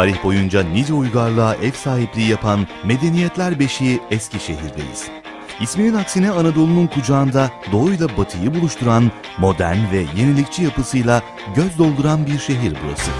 Tarih boyunca nice uygarlığa ev sahipliği yapan medeniyetler beşiği Eskişehir'deyiz. İsminin aksine Anadolu'nun kucağında doğuyla batıyı buluşturan modern ve yenilikçi yapısıyla göz dolduran bir şehir burası.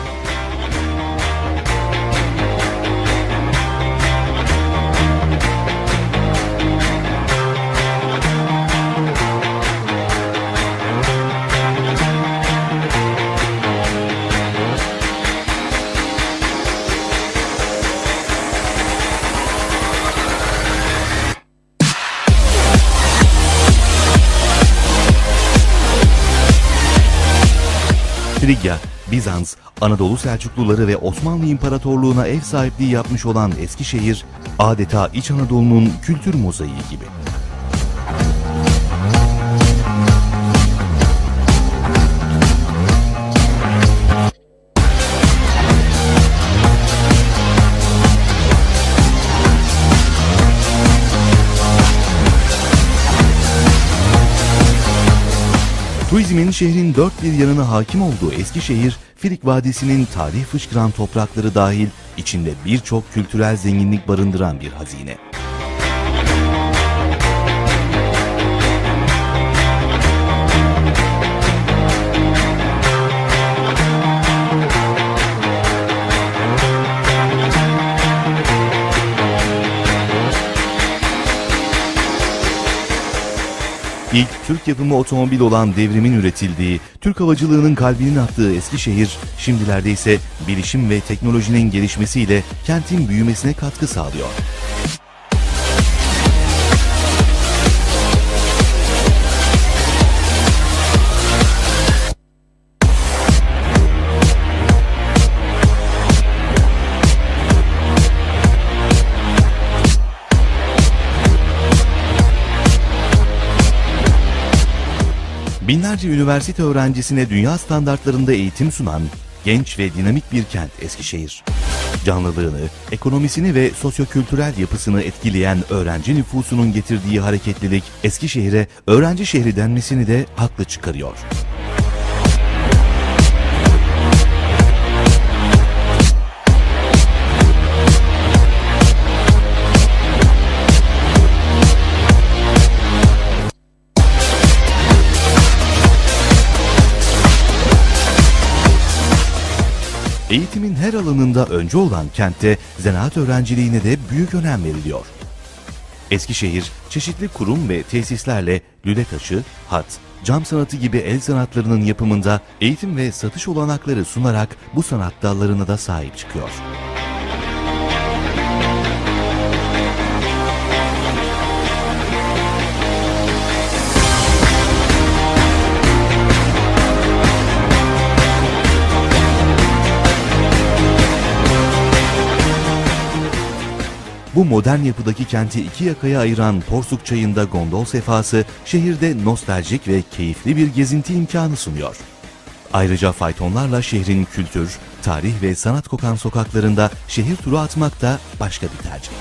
Bizans, Anadolu Selçukluları ve Osmanlı İmparatorluğu'na ev sahipliği yapmış olan Eskişehir, adeta İç Anadolu'nun kültür mozaiği gibi. Turizmin şehrin dört bir yanına hakim olduğu Eskişehir, Filik Vadisi'nin tarih fışkıran toprakları dahil içinde birçok kültürel zenginlik barındıran bir hazine. İlk Türk yapımı otomobil olan devrimin üretildiği, Türk havacılığının kalbinin attığı Eskişehir, şimdilerde ise bilişim ve teknolojinin gelişmesiyle kentin büyümesine katkı sağlıyor. Binlerce üniversite öğrencisine dünya standartlarında eğitim sunan genç ve dinamik bir kent Eskişehir. Canlılığını, ekonomisini ve sosyokültürel yapısını etkileyen öğrenci nüfusunun getirdiği hareketlilik Eskişehir'e öğrenci şehri denmesini de haklı çıkarıyor. Eğitimin her alanında önce olan kentte zanaat öğrenciliğine de büyük önem veriliyor. Eskişehir, çeşitli kurum ve tesislerle lüle taşı, hat, cam sanatı gibi el sanatlarının yapımında eğitim ve satış olanakları sunarak bu sanat dallarına da sahip çıkıyor. Bu modern yapıdaki kenti iki yakaya ayıran Porsuk Çayı'nda gondol sefası şehirde nostaljik ve keyifli bir gezinti imkanı sunuyor. Ayrıca faytonlarla şehrin kültür, tarih ve sanat kokan sokaklarında şehir turu atmak da başka bir tercih.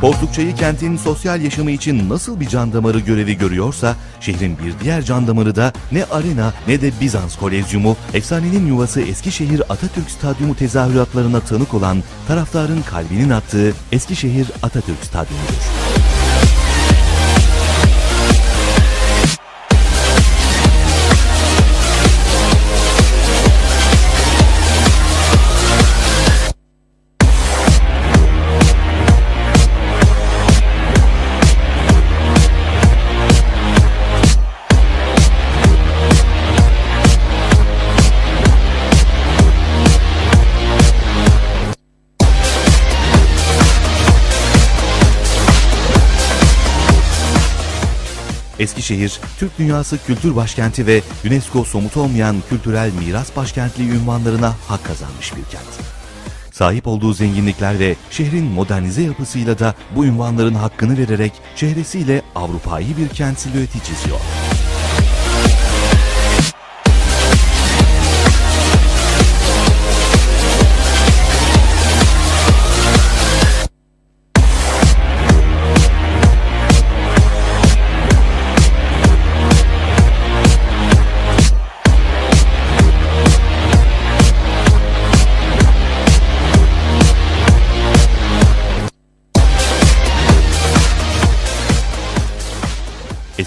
Porsukçayı kentin sosyal yaşamı için nasıl bir can damarı görevi görüyorsa, şehrin bir diğer can damarı da ne arena ne de Bizans Kolezyumu, efsanenin yuvası Eskişehir Atatürk Stadyumu tezahüratlarına tanık olan taraftarın kalbinin attığı Eskişehir Atatürk Stadyumu'dur. Eskişehir, Türk Dünyası Kültür Başkenti ve UNESCO somut olmayan kültürel miras başkentliği ünvanlarına hak kazanmış bir kent. Sahip olduğu zenginlikler ve şehrin modernize yapısıyla da bu ünvanların hakkını vererek çehresiyle Avrupa'yı bir kent silüeti çiziyor.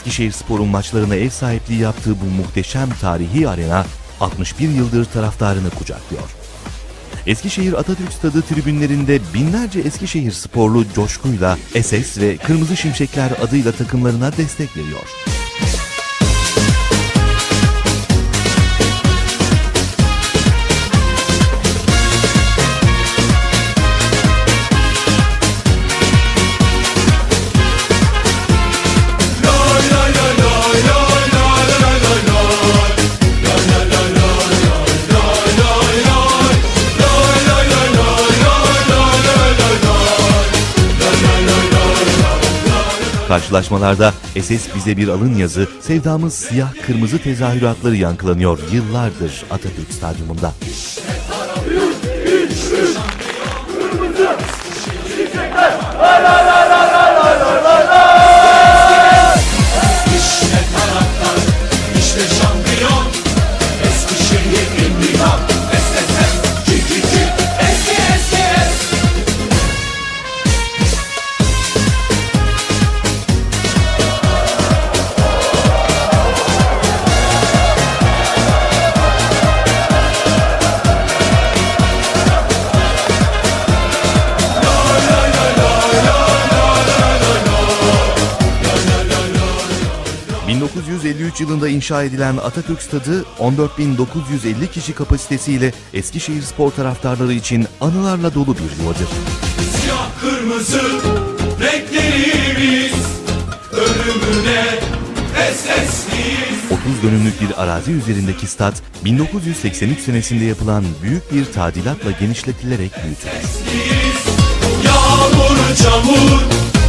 Eskişehir Spor'un maçlarına ev sahipliği yaptığı bu muhteşem tarihi arena 61 yıldır taraftarını kucaklıyor. Eskişehir Atatürk Stadı tribünlerinde binlerce Eskişehir sporlu coşkuyla SS ve Kırmızı Şimşekler adıyla takımlarına destek veriyor. Karşılaşmalarda SS bize bir alın yazı, sevdamız siyah kırmızı tezahüratları yankılanıyor yıllardır Atatürk Stadyumunda. İnşa edilen Atatürk Stadı 14.950 kişi kapasitesiyle Eskişehir spor taraftarları için anılarla dolu bir yuvadır. Siyah kırmızı renklerimiz Ölümüne SS'liyiz 30 dönümlük bir arazi üzerindeki stat 1983 senesinde yapılan büyük bir tadilatla genişletilerek büyütülür. Yağmur çamur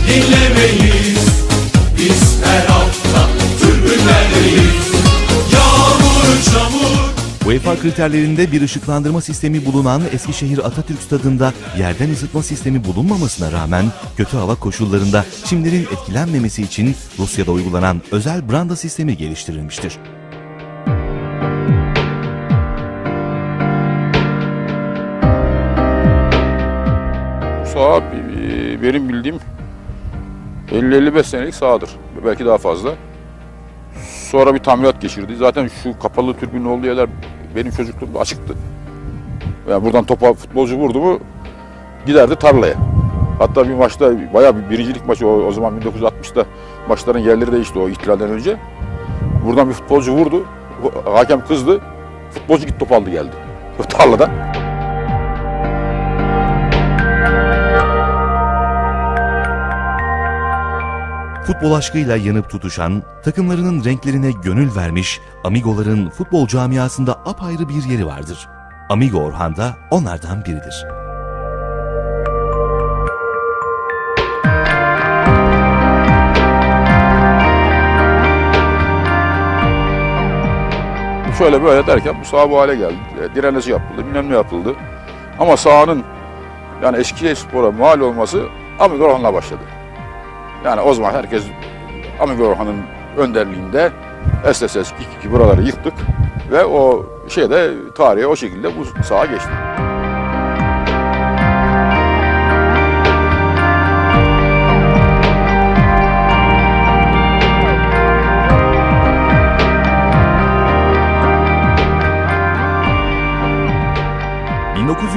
dinlemeyiz Biz her hafta Yağmur çamur UEFA kriterlerinde bir ışıklandırma sistemi bulunan Eskişehir Atatürk Stadı'nda yerden ısıtma sistemi bulunmamasına rağmen kötü hava koşullarında çimlerin etkilenmemesi için Rusya'da uygulanan özel branda sistemi geliştirilmiştir. Saha e, benim bildiğim 50-55 senelik sahadır. Belki daha fazla. Sonra bir tamirat geçirdi. Zaten şu kapalı türbünün olduğu yerler benim çocukluğumda açıktı. Yani buradan topa futbolcu vurdu mu giderdi tarlaya. Hatta bir maçta bayağı bir birincilik maçı o, o zaman 1960'da maçların yerleri değişti o ihtilalden önce. Buradan bir futbolcu vurdu. Hakem kızdı. Futbolcu gitti top aldı geldi. Tarlada. Futbol aşkıyla yanıp tutuşan, takımlarının renklerine gönül vermiş Amigoların futbol camiasında apayrı bir yeri vardır. Amigo Orhan da onlardan biridir. şöyle böyle derken bu saha bu hale geldi. E, Direneci yapıldı, bilmem ne yapıldı. Ama sahanın yani Eskişehir Spor'a mal olması Amigo Orhan'la başladı. Yani o zaman herkes Amigo Orhan'ın önderliğinde SSS 2 buraları yıktık ve o şeyde tarihe o şekilde bu saha geçti.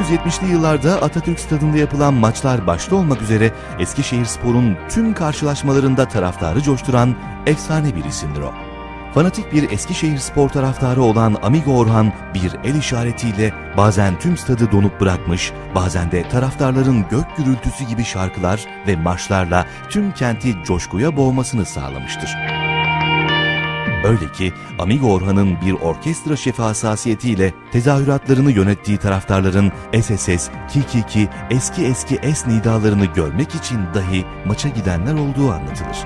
...1970'li yıllarda Atatürk Stadı'nda yapılan maçlar başta olmak üzere Eskişehir Spor'un tüm karşılaşmalarında taraftarı coşturan efsane bir isimdir o. Fanatik bir Eskişehir spor taraftarı olan Amigo Orhan bir el işaretiyle bazen tüm stadı donup bırakmış, bazen de taraftarların gök gürültüsü gibi şarkılar ve marşlarla tüm kenti coşkuya boğmasını sağlamıştır. Öyle ki Amigo Orhan'ın bir orkestra şefi hassasiyetiyle tezahüratlarını yönettiği taraftarların SSS, Kikiki, eski eski es nidalarını görmek için dahi maça gidenler olduğu anlatılır.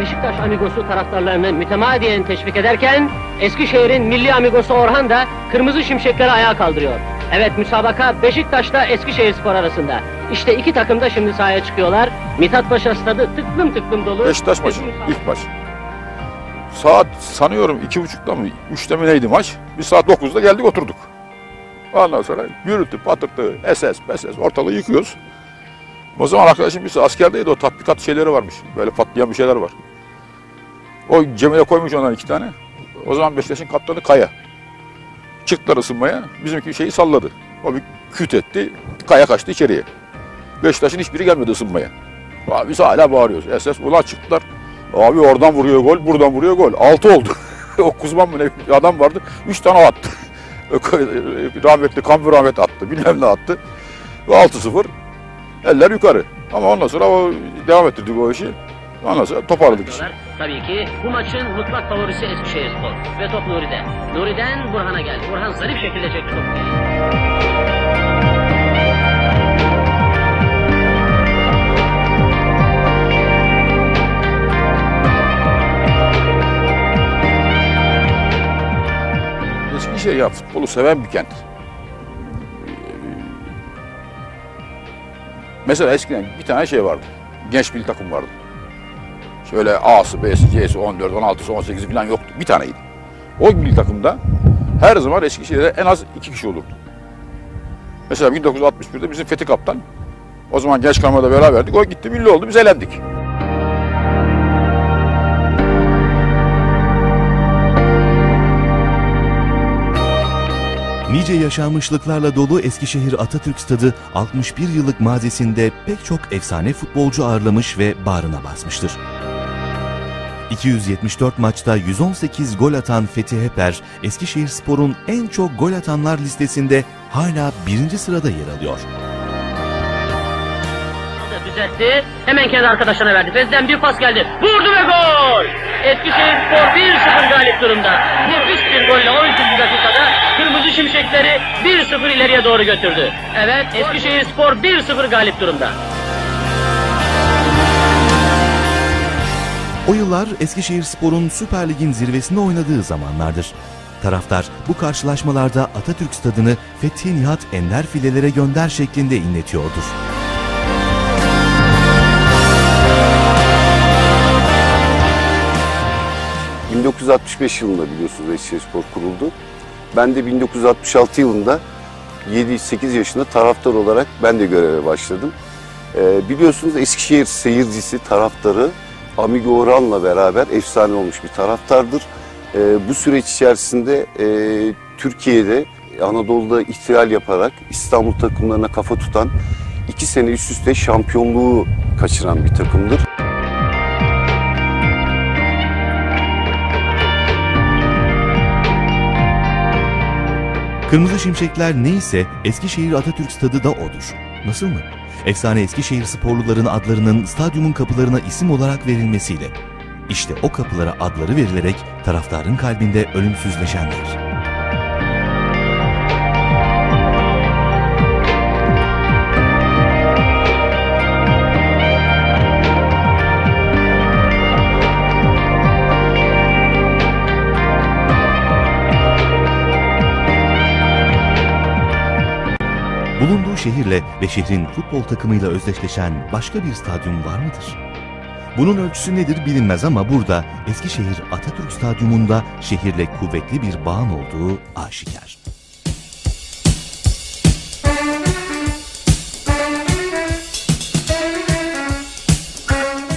Beşiktaş Amigosu taraftarlarını mütemadiyen teşvik ederken Eskişehir'in milli amigosu Orhan da kırmızı şimşekleri ayağa kaldırıyor. Evet müsabaka Beşiktaş'ta Eskişehir Spor arasında. İşte iki takım da şimdi sahaya çıkıyorlar. Mithat Paşa stadı tıklım tıklım dolu. Beşiktaş maçı, ilk maç. Saat sanıyorum iki buçukta mı, üçte mi neydi maç? Biz saat dokuzda geldik oturduk. Ondan sonra gürültü, patırtı, SS, SS ortalığı yıkıyoruz. O zaman arkadaşım birisi askerdeydi o tatbikat şeyleri varmış. Böyle patlayan bir şeyler var. O cemile koymuş ondan iki tane. O zaman Beşiktaş'ın kaptanı Kaya. Çıktılar ısınmaya. Bizimki şeyi salladı. O bir küt etti. Kaya kaçtı içeriye. Beşiktaş'ın hiçbiri gelmedi ısınmaya. Abi biz hala bağırıyoruz. SS ulan çıktılar. Abi oradan vuruyor gol, buradan vuruyor gol. Altı oldu. o Kuzman mı ne adam vardı. Üç tane attı. rahmetli Kambi Rahmet attı. Bilmem ne attı. Ve 6-0. Eller yukarı. Ama ondan sonra o devam ettirdik o işi. Ondan sonra toparladık işi. Tabii ki bu maçın mutlak favorisi Eskişehirspor ve top Nuri'de. Nuri'den Burhan'a geldi. Burhan zarif şekilde çekti topu. Eskişehir ya futbolu seven bir kent. Mesela eskiden bir tane şey vardı. Genç bir takım vardı. Şöyle A'sı, B'si, C'si, 14, 16'sı, 18'i falan yoktu. Bir taneydi. O milli takımda her zaman Eskişehir'de en az iki kişi olurdu. Mesela 1961'de bizim Fethi Kaptan, o zaman genç kalmada beraberdik. O gitti milli oldu, biz elendik. Nice yaşanmışlıklarla dolu Eskişehir Atatürk Stadı 61 yıllık mazisinde pek çok efsane futbolcu ağırlamış ve bağrına basmıştır. 274 maçta 118 gol atan Fethi Heper, Eskişehir Spor'un en çok gol atanlar listesinde hala birinci sırada yer alıyor. Düzeltti. Hemen kendi arkadaşlarına verdi. Fez'den bir pas geldi. Vurdu ve gol! Eskişehirspor 1-0 galip durumda. Nefis bir golle 12. dakikada Kırmızı Şimşekleri 1-0 ileriye doğru götürdü. Evet Eskişehirspor 1-0 galip durumda. O yıllar Eskişehir Spor'un Süper Lig'in zirvesinde oynadığı zamanlardır. Taraftar bu karşılaşmalarda Atatürk Stadı'nı Fethi Nihat Ender filelere gönder şeklinde inletiyordur. Hı. 1965 yılında biliyorsunuz Eskişehirspor kuruldu. Ben de 1966 yılında 7-8 yaşında taraftar olarak ben de göreve başladım. Ee, biliyorsunuz Eskişehir seyircisi, taraftarı Amigo Orhan'la beraber efsane olmuş bir taraftardır. Ee, bu süreç içerisinde e, Türkiye'de Anadolu'da ihtilal yaparak İstanbul takımlarına kafa tutan iki sene üst üste şampiyonluğu kaçıran bir takımdır. Kırmızı Şimşekler neyse Eskişehir Atatürk Stadı da odur. Nasıl mı? Efsane Eskişehir sporluların adlarının stadyumun kapılarına isim olarak verilmesiyle. İşte o kapılara adları verilerek taraftarın kalbinde ölümsüzleşenler. Bulunduğu şehirle ve şehrin futbol takımıyla özdeşleşen başka bir stadyum var mıdır? Bunun ölçüsü nedir bilinmez ama burada Eskişehir Atatürk Stadyumunda şehirle kuvvetli bir bağın olduğu aşikar.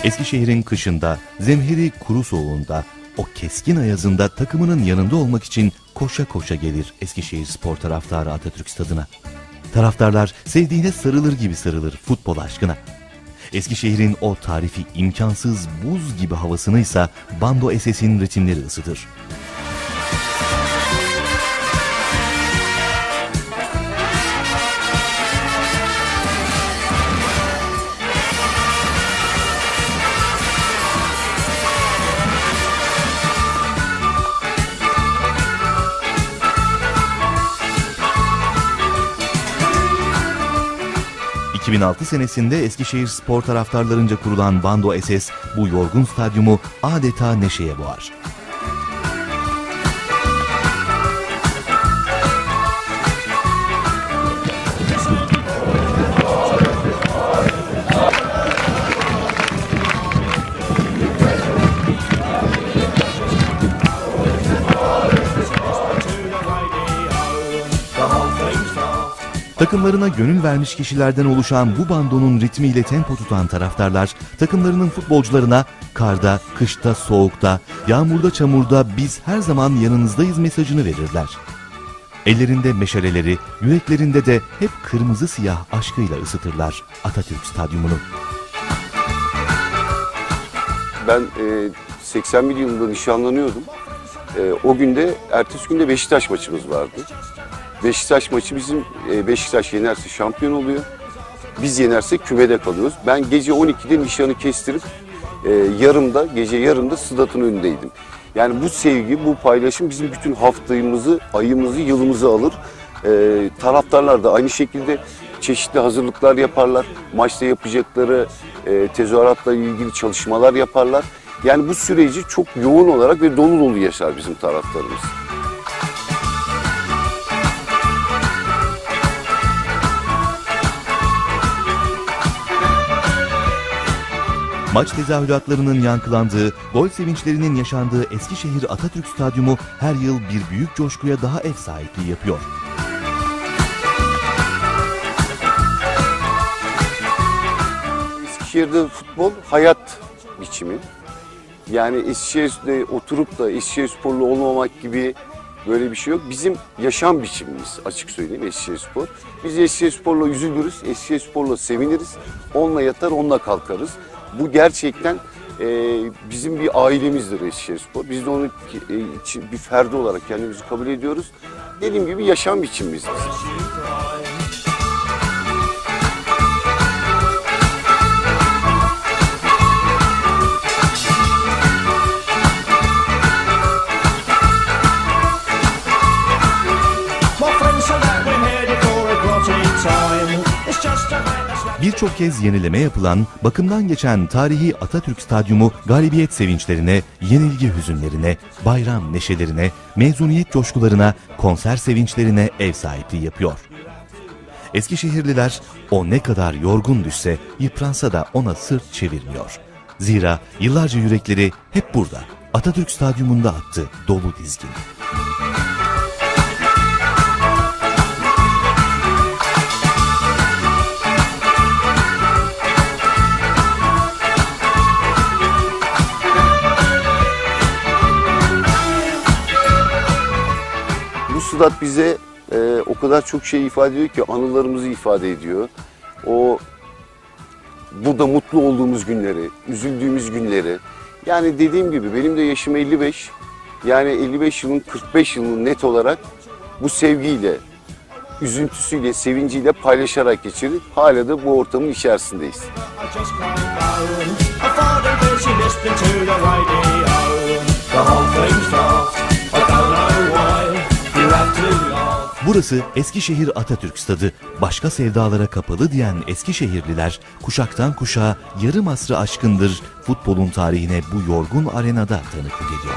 Eskişehir'in kışında, zemheri kuru soğuğunda, o keskin ayazında takımının yanında olmak için koşa koşa gelir Eskişehir spor taraftarı Atatürk Stadı'na. Taraftarlar sevdiğine sarılır gibi sarılır futbol aşkına. Eskişehir'in o tarifi imkansız buz gibi havasını ise Bando SS'in ritimleri ısıtır. ...2006 senesinde Eskişehir spor taraftarlarınca kurulan Bando SS... ...bu yorgun stadyumu adeta neşeye boğar. Takımlarına gönül vermiş kişilerden oluşan bu bandonun ritmiyle tempo tutan taraftarlar takımlarının futbolcularına karda, kışta, soğukta, yağmurda, çamurda biz her zaman yanınızdayız mesajını verirler. Ellerinde meşaleleri, yüreklerinde de hep kırmızı siyah aşkıyla ısıtırlar Atatürk Stadyumunu. Ben e, 81 yılında nişanlanıyordum. E, o günde, ertesi günde Beşiktaş maçımız vardı. Beşiktaş maçı bizim, e, Beşiktaş yenerse şampiyon oluyor. Biz yenersek kümede kalıyoruz. Ben gece 12'de nişanı kestirip e, yarımda, gece yarımda Sıdat'ın önündeydim. Yani bu sevgi, bu paylaşım bizim bütün haftayımızı, ayımızı, yılımızı alır. E, taraftarlar da aynı şekilde çeşitli hazırlıklar yaparlar. Maçta yapacakları e, tezahüratla ilgili çalışmalar yaparlar. Yani bu süreci çok yoğun olarak ve dolu dolu yaşar bizim taraftarımız. Maç tezahüratlarının yankılandığı, gol sevinçlerinin yaşandığı Eskişehir Atatürk Stadyumu her yıl bir büyük coşkuya daha ev sahipliği yapıyor. Eskişehir'de futbol hayat biçimi. Yani Eskişehir'de oturup da Eskişehir sporlu olmamak gibi böyle bir şey yok. Bizim yaşam biçimimiz açık söyleyeyim Eskişehir spor. Biz Eskişehir sporla üzülürüz, Eskişehir sporla seviniriz. Onunla yatar, onunla kalkarız. Bu gerçekten e, bizim bir ailemizdir Eskişehir spor. Biz de onun e, için bir ferdi olarak kendimizi kabul ediyoruz. Dediğim gibi yaşam biçimimiz bizim. Birçok kez yenileme yapılan, bakımdan geçen tarihi Atatürk Stadyumu galibiyet sevinçlerine, yenilgi hüzünlerine, bayram neşelerine, mezuniyet coşkularına, konser sevinçlerine ev sahipliği yapıyor. Eskişehirliler o ne kadar yorgun düşse, yıpransa da ona sırt çevirmiyor. Zira yıllarca yürekleri hep burada, Atatürk Stadyumunda attı dolu dizgin. Sudat bize e, o kadar çok şey ifade ediyor ki anılarımızı ifade ediyor. O burada mutlu olduğumuz günleri, üzüldüğümüz günleri. Yani dediğim gibi benim de yaşım 55. Yani 55 yılın 45 yılını net olarak bu sevgiyle, üzüntüsüyle, sevinciyle paylaşarak geçirdik. Hala da bu ortamın içerisindeyiz. Burası Eskişehir Atatürk Stadı. Başka sevdalara kapalı diyen Eskişehirliler kuşaktan kuşağa yarım asrı aşkındır futbolun tarihine bu yorgun arenada tanıklık ediyor.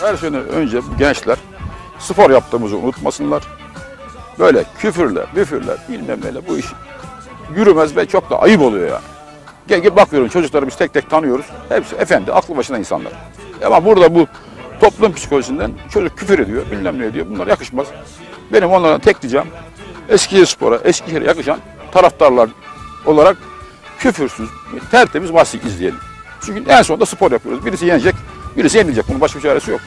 Her şeyden önce gençler spor yaptığımızı unutmasınlar. Böyle küfürler, müfürler bilmem neyle bu iş yürümez ve çok da ayıp oluyor yani. Gel, gel bakıyorum çocukları biz tek tek tanıyoruz. Hepsi efendi, aklı başında insanlar. Ama burada bu toplum psikolojisinden çocuk küfür ediyor, bilmem ne ediyor. Bunlar yakışmaz. Benim onlardan tek diyeceğim Eskişehir Spor'a, Eskişehir'e yakışan taraftarlar olarak küfürsüz, tertemiz maç izleyelim. Çünkü en sonunda spor yapıyoruz. Birisi yenecek, birisi yenilecek. Bunun başka bir çaresi yok.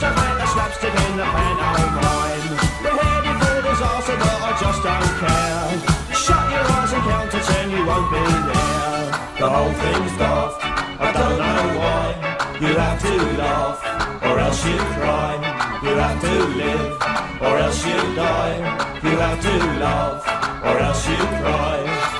just a fight that it in the pen of mine. The heady food is also but I just don't care. Shut your eyes and count to ten, you won't be there. The whole thing's daft, I don't know why. You have to laugh, or else you cry. You have to live, or else you die. You have to laugh, or else you cry.